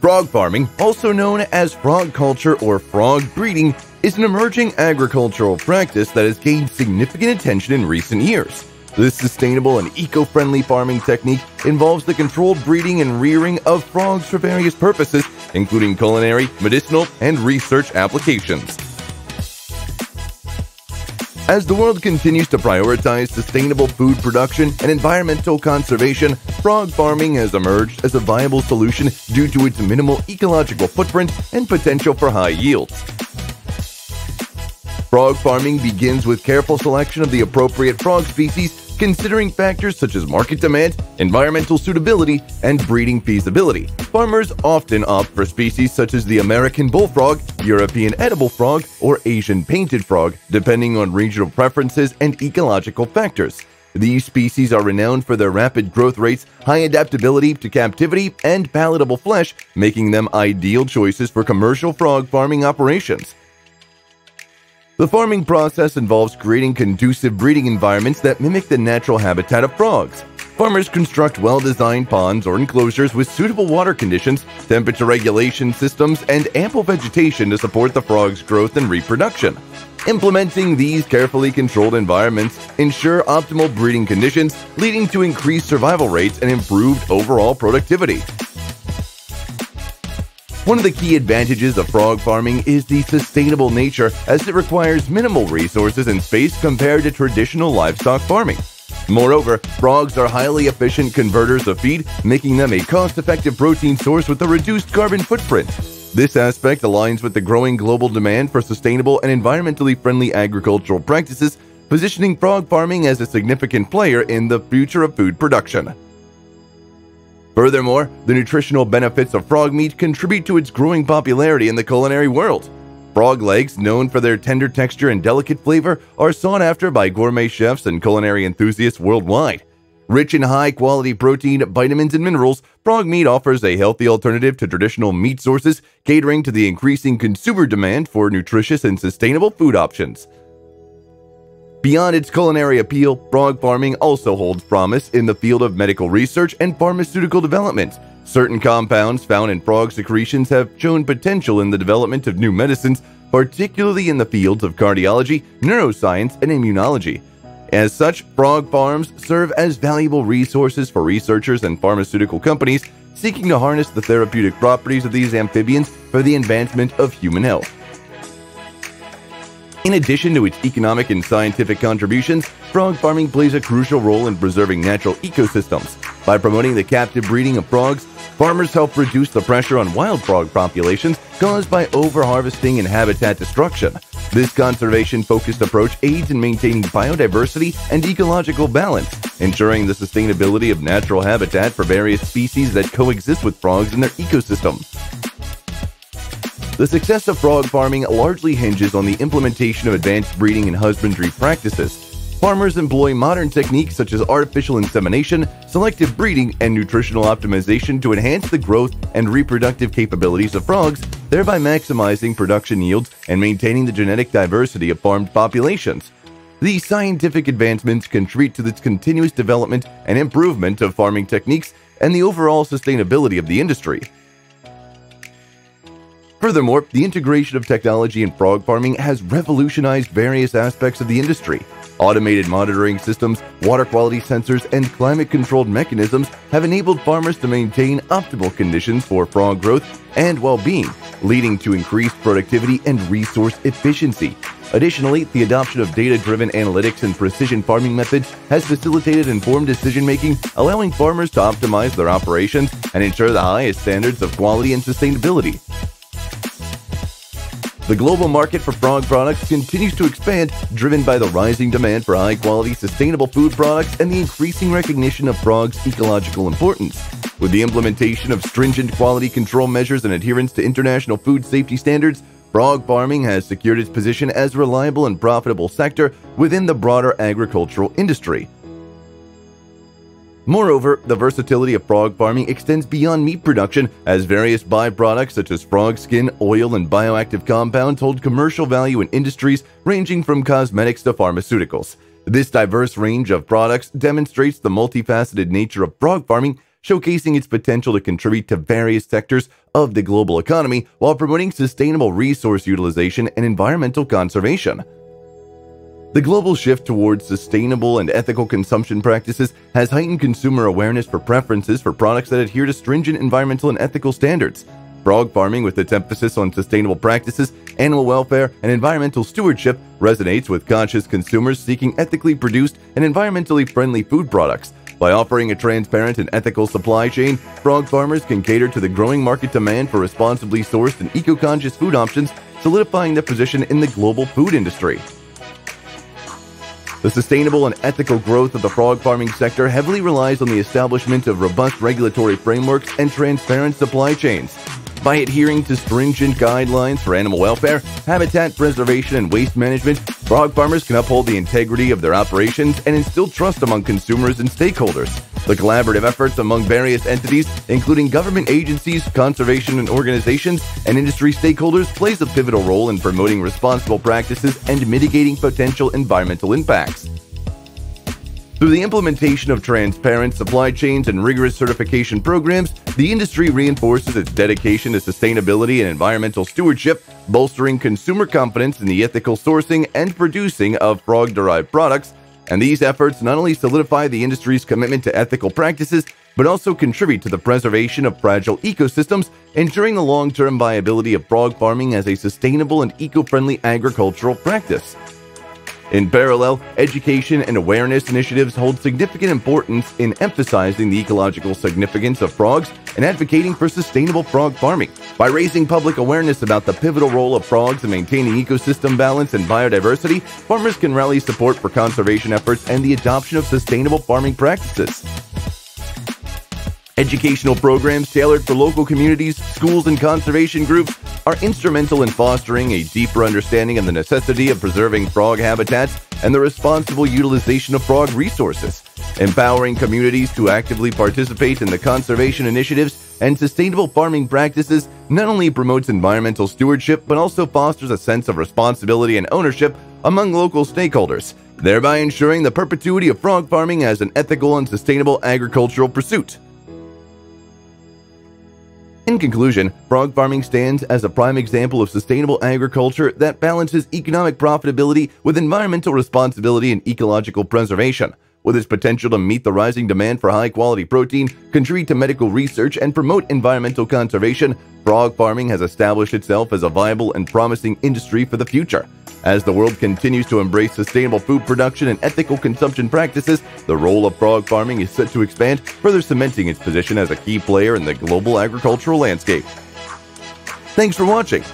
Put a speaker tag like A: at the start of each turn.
A: Frog farming, also known as frog culture or frog breeding, is an emerging agricultural practice that has gained significant attention in recent years. This sustainable and eco-friendly farming technique involves the controlled breeding and rearing of frogs for various purposes, including culinary, medicinal, and research applications. As the world continues to prioritize sustainable food production and environmental conservation, frog farming has emerged as a viable solution due to its minimal ecological footprint and potential for high yields. Frog farming begins with careful selection of the appropriate frog species, considering factors such as market demand, environmental suitability, and breeding feasibility. Farmers often opt for species such as the American bullfrog, European edible frog, or Asian painted frog, depending on regional preferences and ecological factors. These species are renowned for their rapid growth rates, high adaptability to captivity, and palatable flesh, making them ideal choices for commercial frog farming operations. The farming process involves creating conducive breeding environments that mimic the natural habitat of frogs. Farmers construct well-designed ponds or enclosures with suitable water conditions, temperature regulation systems, and ample vegetation to support the frog's growth and reproduction. Implementing these carefully controlled environments ensure optimal breeding conditions, leading to increased survival rates and improved overall productivity. One of the key advantages of frog farming is the sustainable nature as it requires minimal resources and space compared to traditional livestock farming. Moreover, frogs are highly efficient converters of feed, making them a cost-effective protein source with a reduced carbon footprint. This aspect aligns with the growing global demand for sustainable and environmentally friendly agricultural practices, positioning frog farming as a significant player in the future of food production. Furthermore, the nutritional benefits of frog meat contribute to its growing popularity in the culinary world. Frog legs, known for their tender texture and delicate flavor, are sought after by gourmet chefs and culinary enthusiasts worldwide. Rich in high quality protein, vitamins, and minerals, frog meat offers a healthy alternative to traditional meat sources, catering to the increasing consumer demand for nutritious and sustainable food options. Beyond its culinary appeal, frog farming also holds promise in the field of medical research and pharmaceutical development. Certain compounds found in frog secretions have shown potential in the development of new medicines, particularly in the fields of cardiology, neuroscience, and immunology. As such, frog farms serve as valuable resources for researchers and pharmaceutical companies seeking to harness the therapeutic properties of these amphibians for the advancement of human health. In addition to its economic and scientific contributions, frog farming plays a crucial role in preserving natural ecosystems. By promoting the captive breeding of frogs, farmers help reduce the pressure on wild frog populations caused by overharvesting and habitat destruction. This conservation-focused approach aids in maintaining biodiversity and ecological balance, ensuring the sustainability of natural habitat for various species that coexist with frogs in their ecosystem. The success of frog farming largely hinges on the implementation of advanced breeding and husbandry practices. Farmers employ modern techniques such as artificial insemination, selective breeding, and nutritional optimization to enhance the growth and reproductive capabilities of frogs, thereby maximizing production yields and maintaining the genetic diversity of farmed populations. These scientific advancements contribute to the continuous development and improvement of farming techniques and the overall sustainability of the industry. Furthermore, the integration of technology in frog farming has revolutionized various aspects of the industry. Automated monitoring systems, water quality sensors, and climate-controlled mechanisms have enabled farmers to maintain optimal conditions for frog growth and well-being, leading to increased productivity and resource efficiency. Additionally, the adoption of data-driven analytics and precision farming methods has facilitated informed decision-making, allowing farmers to optimize their operations and ensure the highest standards of quality and sustainability. The global market for frog products continues to expand, driven by the rising demand for high quality, sustainable food products and the increasing recognition of frogs' ecological importance. With the implementation of stringent quality control measures and adherence to international food safety standards, frog farming has secured its position as a reliable and profitable sector within the broader agricultural industry. Moreover, the versatility of frog farming extends beyond meat production, as various byproducts such as frog skin, oil, and bioactive compounds hold commercial value in industries ranging from cosmetics to pharmaceuticals. This diverse range of products demonstrates the multifaceted nature of frog farming, showcasing its potential to contribute to various sectors of the global economy while promoting sustainable resource utilization and environmental conservation. The global shift towards sustainable and ethical consumption practices has heightened consumer awareness for preferences for products that adhere to stringent environmental and ethical standards. Frog farming, with its emphasis on sustainable practices, animal welfare, and environmental stewardship, resonates with conscious consumers seeking ethically produced and environmentally friendly food products. By offering a transparent and ethical supply chain, frog farmers can cater to the growing market demand for responsibly sourced and eco conscious food options, solidifying their position in the global food industry. The sustainable and ethical growth of the frog farming sector heavily relies on the establishment of robust regulatory frameworks and transparent supply chains. By adhering to stringent guidelines for animal welfare, habitat preservation, and waste management, frog farmers can uphold the integrity of their operations and instill trust among consumers and stakeholders. The collaborative efforts among various entities, including government agencies, conservation and organizations, and industry stakeholders, plays a pivotal role in promoting responsible practices and mitigating potential environmental impacts. Through the implementation of transparent supply chains and rigorous certification programs, the industry reinforces its dedication to sustainability and environmental stewardship, bolstering consumer confidence in the ethical sourcing and producing of frog derived products. And these efforts not only solidify the industry's commitment to ethical practices, but also contribute to the preservation of fragile ecosystems, ensuring the long term viability of frog farming as a sustainable and eco friendly agricultural practice. In parallel, education and awareness initiatives hold significant importance in emphasizing the ecological significance of frogs and advocating for sustainable frog farming. By raising public awareness about the pivotal role of frogs in maintaining ecosystem balance and biodiversity, farmers can rally support for conservation efforts and the adoption of sustainable farming practices. Educational programs tailored for local communities, schools, and conservation groups are instrumental in fostering a deeper understanding of the necessity of preserving frog habitats and the responsible utilization of frog resources. Empowering communities to actively participate in the conservation initiatives and sustainable farming practices not only promotes environmental stewardship but also fosters a sense of responsibility and ownership among local stakeholders, thereby ensuring the perpetuity of frog farming as an ethical and sustainable agricultural pursuit. In conclusion, frog farming stands as a prime example of sustainable agriculture that balances economic profitability with environmental responsibility and ecological preservation. With its potential to meet the rising demand for high quality protein, contribute to medical research, and promote environmental conservation, frog farming has established itself as a viable and promising industry for the future. As the world continues to embrace sustainable food production and ethical consumption practices, the role of frog farming is set to expand, further cementing its position as a key player in the global agricultural landscape. Thanks for watching.